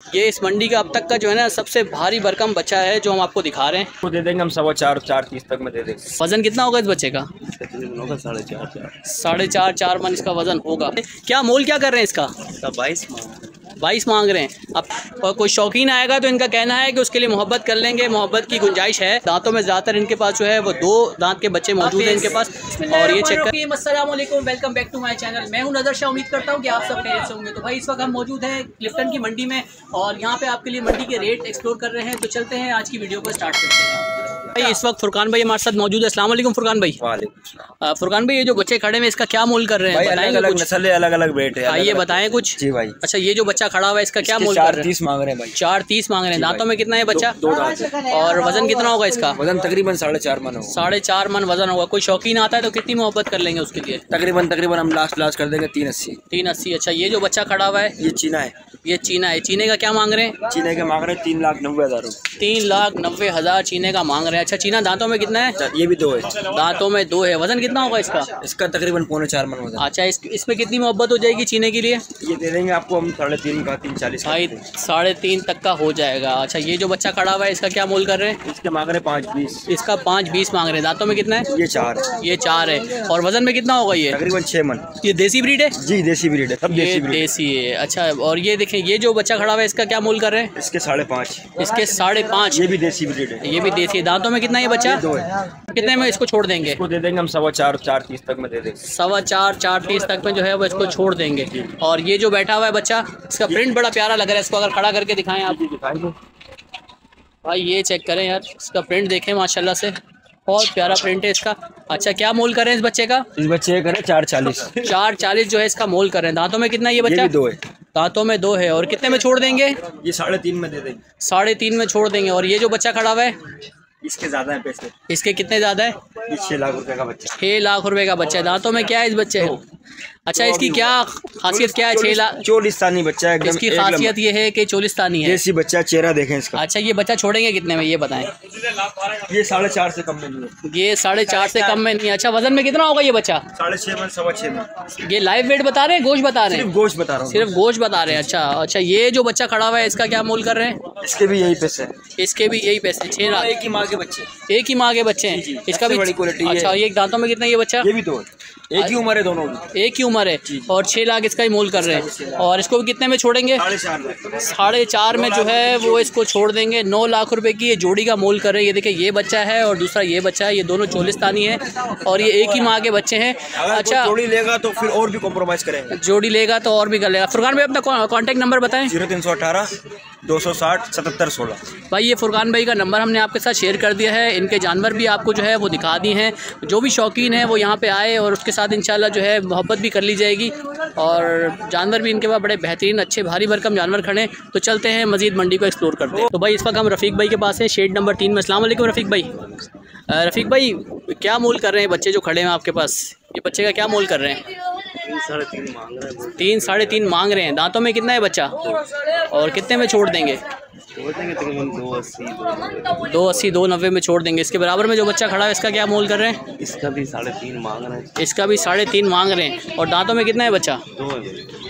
ये इस मंडी का अब तक का जो है ना सबसे भारी भरकम बच्चा है जो हम आपको दिखा रहे हैं। वो दे देंगे हम सवा चार चार तीस तक में दे देंगे। वज़न कितना होगा इस बच्चे का? साढ़े चार चार। साढ़े चार चार मन इसका वज़न होगा। क्या मोल क्या कर रहे हैं इसका? बाईस बाईस बाईस मांग रहे हैं। अब, और कोई शौकीन आएगा तो इनका कहना है कि उसके लिए मोहब्बत कर लेंगे। मोहब्बत की गुंजाइश है। दांतों में ज़्यादातर इनके पास जो है, वो दो दांत के बच्चे मौजूद हैं इनके पास। और ये चेक कर welcome back to my channel. मैं हूँ नज़र शाह, उम्मीद करता हूँ कि आप सब खैरियत से होंगे। तो भाई, इस वक्त हम मौजूद हैं क्लिफ्टन की मंडी में और यहाँ पे आपके लिए मंडी के रेट एक्सप्लोर कर रहे हैं। तो चलते हैं आज की वीडियो को स्टार्ट करते हैं। भाई इस वक्त फुरकान भाई हमारे साथ मौजूद है। वालेकुम फुरकान भाई। फुरकान भाई ये जो बच्चे खड़े हैं इसका क्या मोल कर रहे हैं? अलग अलग नस्ल अलग अलग है आइए बताएँ कुछ। जी भाई। अच्छा ये जो बच्चा खड़ा हुआ है इसका क्या मोल कर रहे हैं? तीस मांग रहे हैं भाई। चार तीस मांग रहे हैं। दांतों में कितना है बच्चा? दो दांत और वज़न कितना होगा इसका? वज़न तकरीबन साढ़े चार मन होगा। साढ़े चार मन वज़न होगा। कोई शौकीन आता है तो कितनी मोहब्बत कर लेंगे उसके लिए? तकरीबन तकरीबन हम लास्ट लास्ट कर देंगे तीन अस्सी। तीन अस्सी। अच्छा ये जो बच्चा खड़ा हुआ है? ये चीना है। ये चीना है। चीने का क्या मांग रहे हैं? चीने के मांग रहे हैं तीन लाख नब्बे हज़ार तीन लाख नब्बे हज़ार चीने का मांग रहे हैं। अच्छा चीना दांतों में कितना है? ये भी दो है। दांतों में दो है। वज़न कितना होगा इसका? इसका तकरीबन पौने चार मन होगा अच्छा इस इसमें कितनी मोहब्बत हो जाएगी चीने के लिए? ये दे देंगे आपको हम साढ़े तीन का तीन चालीस भाई साढ़े तीन तक का हो जाएगा। अच्छा ये जो बच्चा खड़ा हुआ है इसका क्या मोल कर रहे हैं? इसके मांग रहे हैं पाँच बीस। इसका पाँच बीस मांग रहे हैं। दांतों में कितना है? ये चार। ये चार है। और वज़न में कितना होगा ये? तकरीबन छः मन। ये देसी ब्रीड है? जी देसी ब्रीड है। सब देसी है। अच्छा और ये देखें ये जो बच्चा खड़ा हुआ है इसका क्या मोल कर रहे हैं? इसके साढ़े पाँच। इसके साढ़े पाँच? ये भी देसी ब्रीड है। ये भी देसी दांतों में कितना ये बच्चा? दो है। कितने में इसको छोड़ देंगे? इसको दे देंगे हम सवा चार चार तीस तक में दे देंगे। सवा चार चार तीस तक में जो है वो इसको छोड़ देंगे। और ये जो बैठा हुआ है बच्चा इसका प्रिंट बड़ा प्यारा लग रहा है। इसको अगर खड़ा करके दिखाएँ आप। भाई ये चेक करें यार। इसका प्रिंट देखें माशाल्लाह से। बहुत प्यारा प्रिंट है इसका। अच्छा क्या मोल कर रहे हैं इस बच्चे का? इस बच्चे का करें चार चालीस। चार चालीस जो है इसका मोल कर रहे हैं। दांतों में कितना ये ये बच्चा? भी दो है। दांतों में दो है और कितने में छोड़ देंगे? ये साढ़े तीन में दे देंगे। साढ़े तीन में छोड़ देंगे और ये जो बच्चा खड़ा हुआ है? इसके ज़्यादा है पैसे। इसके कितने ज़्यादा है? छह लाख रुपए का बच्चा। छह लाख रुपए का बच्चा है। दांतों में क्या है इस बच्चे? अच्छा इसकी क्या खासियत क्या है छः लाख चोलिस्तानी बच्चा है इसकी खासियत ये है कि चोलिस्तानी है। देसी बच्चा चेहरा देखें इसका। अच्छा ये बच्चा छोड़ेंगे कितने में ये बताएँ। ये साढ़े चार से कम में नहीं है। ये साढ़े चार से कम में नहीं है। अच्छा वज़न में कितना होगा ये बच्चा? साढ़े छः में सवा छः में। ये लाइव वेट बता रहे हैं गोश्त बता रहे सिर्फ़ हैं गोश्त बता रहा हूँ। सिर्फ़ गोश्त बता रहे हैं। अच्छा अच्छा ये जो बच्चा खड़ा हुआ है इसका क्या मोल कर रहे हैं? इसके भी यही पैसे इसके भी यही पैसे छः लाख। एक ही माँ के बच्चे। एक ही माँ के बच्चे हैं। इसका भी बड़ी quality अच्छा। ये दांतों में कितना ये बच्चा? ये भी दो है। एक ही उम्र है दोनों की। एक ही उम्र है। और छः लाख इसका ही मोल कर रहे हैं। और इसको कितने में छोड़ेंगे? साढ़े चार में जो है वो इसको छोड़ देंगे। नौ लाख रुपए की ये जोड़ी का मोल कर रहे हैं। ये देखिए ये बच्चा है और दूसरा ये बच्चा है। ये दोनों चोलिस्तानी है और ये एक ही माँ के बच्चे हैं। अच्छा अच्छा। जोड़ी लेगा तो फिर और भी कॉम्प्रोमाइज़ करेंगे। जोड़ी लेगा तो और भी कर लेगा। फुरकान भाई अपना कॉन्टैक्ट नंबर बताएँ। ज़ीरो तीन सौ अठारह दो सौ साठ सतहत्तर सोलह। भाई ये फुरकान भाई का नंबर हमने आपके साथ शेयर कर दिया है। इनके जानवर भी आपको जो है वो दिखा दिए हैं। जो भी शौकीन है वो यहाँ पे आए और उसके साथ इंशाल्लाह जो है मोहब्बत भी कर ली जाएगी और जानवर भी इनके पास बड़े बेहतरीन, अच्छे, भारी भरकम जानवर खड़े हैं। तो चलते हैं मज़ीद मंडी को एक्सप्लोर करते हैं। तो भाई, इस वक्त हम रफ़ीक भाई के पास है शेड नंबर तीन में। अस्सलाम रफ़ीक भाई। रफ़ीक भाई, क्या मोल कर रहे हैं बच्चे जो खड़े हैं आपके पास? ये बच्चे का क्या मोल कर रहे हैं? साढ़े तीन मांग रहे हैं तीन साढ़े तीन मांग रहे हैं। दांतों में कितना है बच्चा? और कितने में छोड़ देंगे? दो अस्सी दो अस्सी दो नब्बे में छोड़ देंगे। इसके बराबर में जो बच्चा खड़ा है इसका क्या मोल कर रहे हैं? इसका भी साढ़े तीन मांग रहे हैं। इसका भी साढ़े तीन मांग रहे हैं। और दांतों में कितना है बच्चा? दो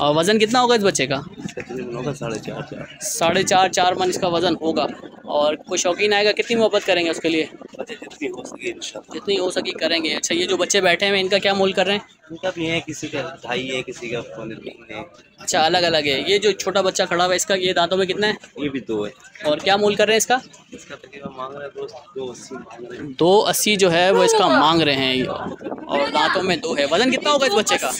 और वज़न कितना होगा इस बच्चे का? तकरीबन होगा साढ़े चार चार साढ़े चार चार मन इसका वज़न होगा। और कोई शौकीन आएगा कितनी मोहब्बत करेंगे उसके लिए? जितनी हो सके जितनी हो सकी करेंगे। अच्छा ये जो बच्चे बैठे हैं इनका क्या मोल कर रहे हैं? इनका भी है किसी का ढाई है किसी का है अच्छा अलग अलग है। ये जो छोटा बच्चा खड़ा हुआ है इसका ये दांतों में कितना है? ये भी दो है। और क्या मोल कर रहे हैं इसका? इसका तकरीबन मांग रहे हैं दो दो अस्सी मांग रहे हैं। दो अस्सी जो है वो इसका मांग रहे हैं। और दांतों में दो है। वज़न कितना होगा इस बच्चे का?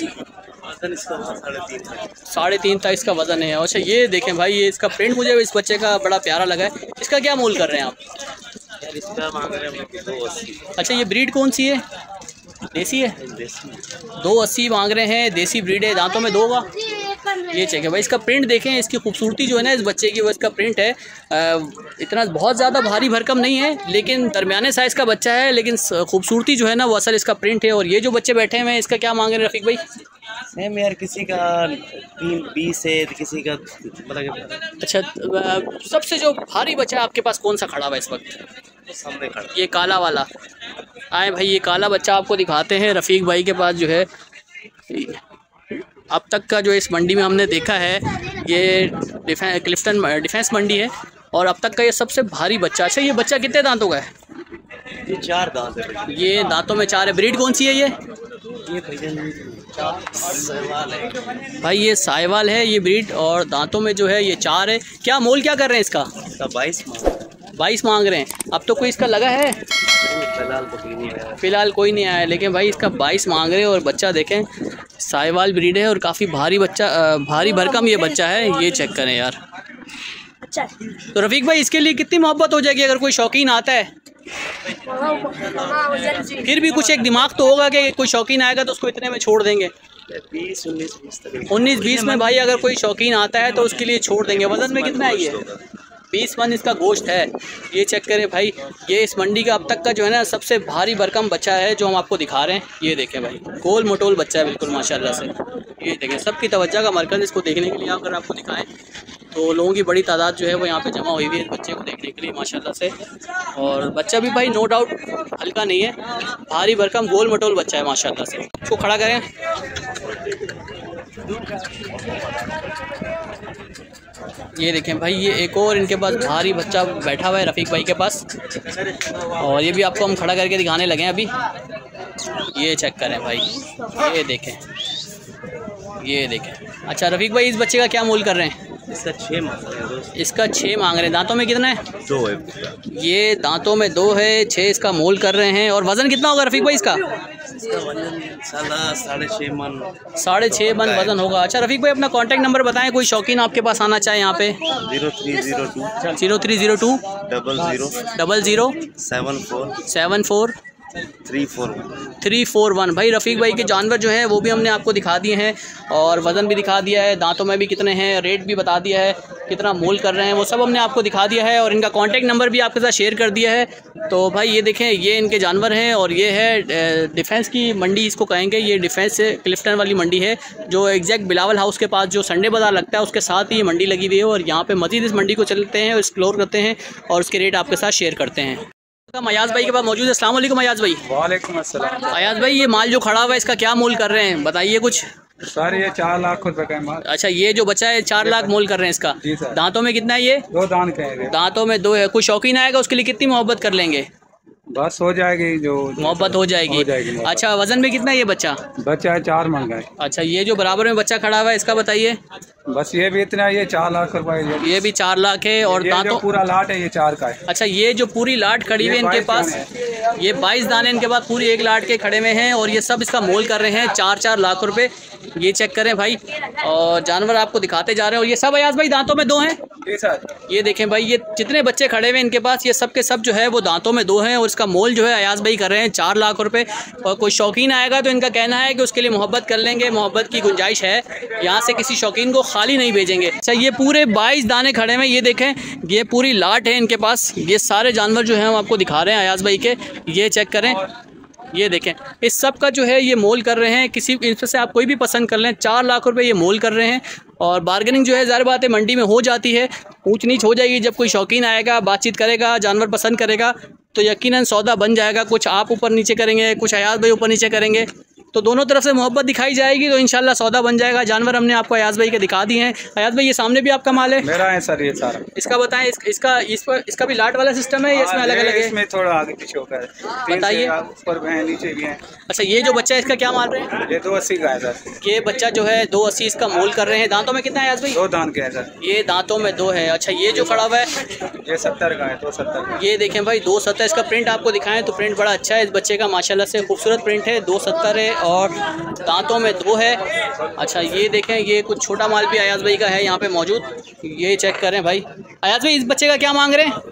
वज़न इसका साढ़े तीन था साढ़े तीन तक इसका वज़न है। अच्छा ये देखें भाई ये इसका प्रिंट मुझे इस बच्चे का बड़ा प्यारा लगा है। इसका क्या मोल कर रहे हैं आप? यार इसका मांग रहे हैं दो अस्सी। अच्छा ये ब्रीड कौन सी है? देसी है? देसी दो अस्सी मांग रहे हैं देसी ब्रीड है। दांतों में दो होगा? ये चेक है भाई इसका प्रिंट देखें इसकी खूबसूरती जो है ना इस बच्चे की वो इसका प्रिंट है। इतना बहुत ज़्यादा भारी भरकम नहीं है लेकिन दरमियाने साइज़ का बच्चा है लेकिन खूबसूरती जो है ना वो असल इसका प्रिंट है। और ये जो बच्चे बैठे हुए हैं इसका क्या मांग रहे हैं रफ़ीक भाई? सेम यार किसी का तीन बीस है तो किसी का मतलब अच्छा सबसे जो भारी बच्चा है आपके पास कौन सा खड़ा हुआ इस वक्त? सामने खड़ा। ये काला वाला। आए भाई ये काला बच्चा आपको दिखाते हैं रफ़ीक भाई के पास जो है। अब तक का जो इस मंडी में हमने देखा है ये क्लिफ्टन डिफेंस मंडी है और अब तक का ये सबसे भारी बच्चा अच्छा ये बच्चा कितने दांतों का है? ये चार दांत है ये दांतों में चार है ब्रीड कौन सी है ये? ये है। भाई ये साहिवाल है ये ब्रीड और दांतों में जो है ये चार है। क्या मोल क्या कर रहे हैं इसका? बाईस बाईस मांग रहे हैं। अब तो कोई इसका लगा है? फ़िलहाल तो कोई नहीं आया। फ़िलहाल कोई नहीं आया लेकिन भाई इसका बाईस मांग रहे हैं और बच्चा देखें साहिवाल ब्रीड है और काफ़ी भारी बच्चा भारी भरकम ये बच्चा है ये चेक करें यार। अच्छा। तो रफ़ीक भाई इसके लिए कितनी मोहब्बत हो जाएगी अगर कोई शौकीन आता है। फिर भी कुछ एक दिमाग तो होगा कि कोई शौकीन आएगा तो उसको इतने में छोड़ देंगे। बीस उन्नीस बीस उन्नीस बीस में भाई अगर कोई शौकीन आता है तो उसके लिए छोड़ देंगे। वज़न में कितना है ये? बीस मन इसका गोश्त है। ये चेक करें भाई, ये इस मंडी का अब तक का जो है ना सबसे भारी भरकम बच्चा है जो हम आपको दिखा रहे हैं। ये देखें भाई, गोल मटोल बच्चा है बिल्कुल, माशाल्लाह से। ये देखें, सबकी तवज्जो का मरकज़ इसको देखने के लिए अगर आपको दिखाएँ। तो लोगों की बड़ी तादाद जो है वो यहाँ पे जमा हुई हुई है बच्चे को देखने के लिए, माशाल्लाह से। और बच्चा भी भाई नो डाउट हल्का नहीं है, भारी भरकम गोल मटोल बच्चा है, माशाल्लाह से। इसको खड़ा करें। ये देखें भाई, ये एक और इनके पास भारी बच्चा बैठा हुआ है रफ़ीक भाई के पास। और ये भी आपको हम खड़ा करके दिखाने लगे हैं अभी। ये चेक करें भाई, ये देखें ये देखें। अच्छा रफ़ीक भाई, इस बच्चे का क्या मोल कर रहे हैं? इसका छः मांग रहे हैं दोस्त। इसका छः मांग रहे हैं। दांतों में कितना है? दो है। ये दांतों में दो है छः इसका मोल कर रहे हैं। और वज़न कितना होगा रफ़ीक भाई इसका? इसका वज़न साढ़े छः मन। साढ़े छः मन वज़न होगा। अच्छा रफ़ीक भाई अपना कॉन्टैक्ट नंबर बताएँ। कोई शौकीन आपके पास आना चाहे यहाँ पे? Zero three zero two. Zero three zero two. Double zero. Double zero. Seven four. Seven four. Three four one. Three four one. भाई रफ़ीक भाई के जानवर जो हैं, वो भी हमने आपको दिखा दिए हैं और वज़न भी दिखा दिया है, दांतों में भी कितने हैं, रेट भी बता दिया है, कितना मोल कर रहे हैं, वो सब हमने आपको दिखा दिया है और इनका कांटेक्ट नंबर भी आपके साथ शेयर कर दिया है। तो भाई ये देखें, ये इनके जानवर हैं और ये है डिफेंस की मंडी इसको कहेंगे, ये डिफेंस क्लिफ्टन वाली मंडी है, जो एग्जैक्ट बिलावल हाउस के पास जो संडे बाज़ार लगता है, उसके साथ ही ये मंडी लगी हुई है और यहाँ पर मज़ीद इस मंडी को चलते हैं और एक्सप्लोर करते हैं और उसके रेट आपके साथ शेयर करते हैं। मयाज भाई के पास मौजूद है। अस्सलाम वालेकुम मयाज भाई। वालेकुम अस्सलाम। अयाज भाई ये माल जो खड़ा हुआ है इसका क्या मोल कर रहे हैं? बताइए कुछ। सर ये चार लाख रुपए का है माल। अच्छा ये जो बचा है चार लाख मोल कर रहे हैं इसका। दांतों में कितना है ये? दो दांत दांतों में दो है। कोई शौकीन आएगा उसके लिए कितनी मोहब्बत कर लेंगे? बस हो जाएगी जो मोहब्बत हो जाएगी। हो जाएगी अच्छा वज़न में कितना है ये बच्चा? बच्चा है चार मन का है। अच्छा ये जो बराबर में बच्चा खड़ा हुआ है इसका बताइए। बस ये भी इतना ये चार लाख रुपए ये। भी चार लाख है और दांतों पूरा लाट है ये चार का है। अच्छा ये जो पूरी लाट खड़ी हुई है इनके पास ये बाईस दाने इनके पास पूरी एक लाट के खड़े में हैं और ये सब इसका मोल कर रहे हैं चार चार लाख रुपए। ये चेक करें भाई और जानवर आपको दिखाते जा रहे हैं और ये सब अयाज भाई दांतों में दो हैं। ये देखें भाई, ये जितने बच्चे खड़े हुए इनके पास, ये सब के सब जो है वो दांतों में दो हैं और इसका मोल जो है अयाज भाई कर रहे हैं, चार लाख रुपए। और कोई शौकीन आएगा तो इनका कहना है कि उसके लिए मोहब्बत कर लेंगे, मोहब्बत की गुंजाइश है। यहाँ से किसी शौकीन को खाली नहीं भेजेंगे। अच्छा ये पूरे बाईस दाने खड़े हुए ये देखें, ये पूरी लाट है इनके पास। ये सारे जानवर जो हैं हम आपको दिखा रहे हैं अयाज भाई के। ये चेक करें। ये देखें, इस सब का जो है ये मोल कर रहे हैं, किसी, इनमें से आप कोई भी पसंद कर लें, चार लाख रुपए ये मोल कर रहे हैं, और बार्गेनिंग जो है, ज़ाहिर बात है, मंडी में हो जाती है, ऊँच नीच हो जाएगी, जब कोई शौकीन आएगा, बातचीत करेगा, जानवर पसंद करेगा तो यकीनन सौदा बन जाएगा, कुछ आप ऊपर नीचे करेंगे, कुछ अयाज भाई ऊपर नीचे करेंगे तो दोनों तरफ़ से मोहब्बत दिखाई जाएगी तो इंशाल्लाह सौदा बन जाएगा। जानवर हमने आपको अयाज भाई के दिखा दिए हैं। अयाज भाई ये सामने भी आपका माल है? मेरा है सर ये सारा। इसका बताएँ इस, इसका इस पर इसका भी लाट वाला सिस्टम है या इसमें अलग अलग है? इसमें थोड़ा आगे पीछे होकर है। बताइए। ऊपर भी हैं नीचे भी हैं। अच्छा ये जो बच्चा है इसका क्या माल रहे हैं? ये दो अस्सी का है सर। ये बच्चा जो है दो अस्सी इसका मोल कर रहे हैं। दांतों में कितना है अयाज भाई? दो दान के है सर। ये दांतों में दो है। अच्छा ये जो खड़ा हुआ है? ये सत्तर का है दो सत्तर ये देखें भाई दो सत्तर इसका प्रिंट आपको दिखाएँ तो प्रिंट बड़ा अच्छा है। इस बच्चे का माशाल्लाह से खूबसूरत प्रिंट है। दो सत्तर है और दांतों में दो है। अच्छा ये देखें, ये कुछ छोटा माल भी अयाज भाई का है, यहाँ पे मौजूद। ये चेक करें भाई। अयाज भाई, इस बच्चे का क्या मांग रहे हैं?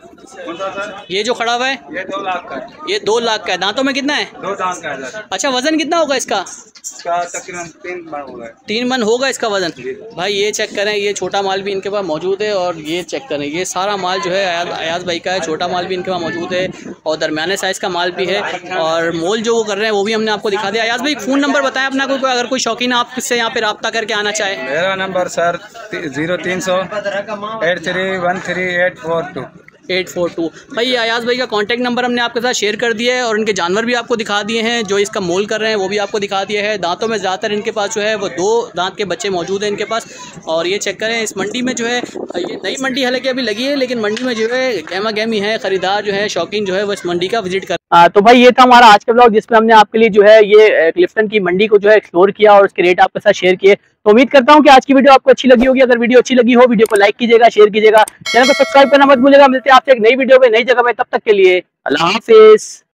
सर? ये जो खड़ा हुआ है? ये दो लाख का है। ये दो लाख का है। दांतों में कितना है? दो दान का है अच्छा वज़न कितना होगा इसका? इसका तकरीबन तीन बार हो गए तीन मन होगा इसका वज़न? भाई ये चेक करें ये छोटा माल भी इनके पास मौजूद है और ये चेक करें। ये सारा माल जो है अयाज अयाज भाई का है छोटा माल भी इनके पास मौजूद है और दरमियाने साइज़ का माल भी है और मोल जो वो कर रहे हैं वो भी हमने आपको दिखा दिया। अयाज भाई फ़ोन नंबर बताएँ अपना कोई अगर कोई शौकीन आपसे यहाँ पे रब्ता करके आना चाहे। मेरा नंबर सर ज़ीरो तीन सौ eight three one three eight four two eight four two. भाई अयाज भाई का कॉन्टैक्ट नंबर हमने आपके साथ शेयर कर दिया है और इनके जानवर भी आपको दिखा दिए हैं, जो इसका मोल कर रहे हैं, वो भी आपको दिखा दिया है। दांतों में ज़्यादातर इनके पास जो है, वो दो दांत के बच्चे मौजूद हैं इनके पास। और ये चेक करें, इस मंडी में जो है, ये नई मंडी हालाँकि अभी लगी है, लेकिन मंडी में जो है गहमा गहमी है, ख़रीदार जो है, शौकीन जो है, वो इस मंडी का विज़िट कर आ, तो भाई ये था हमारा आज का ब्लॉग जिसमें हमने आपके लिए जो है ये क्लिफ्टन की मंडी को जो है एक्सप्लोर किया और उसके रेट आपके साथ शेयर किए। तो उम्मीद करता हूँ कि आज की वीडियो आपको अच्छी लगी होगी। अगर वीडियो अच्छी लगी हो वीडियो को लाइक कीजिएगा शेयर कीजिएगा। चैनल को सब्सक्राइब करना मत भूलेगा मिलते हैं आपसे एक नई वीडियो में नई जगह में। तब तक के लिए अल्लाह हाफिज।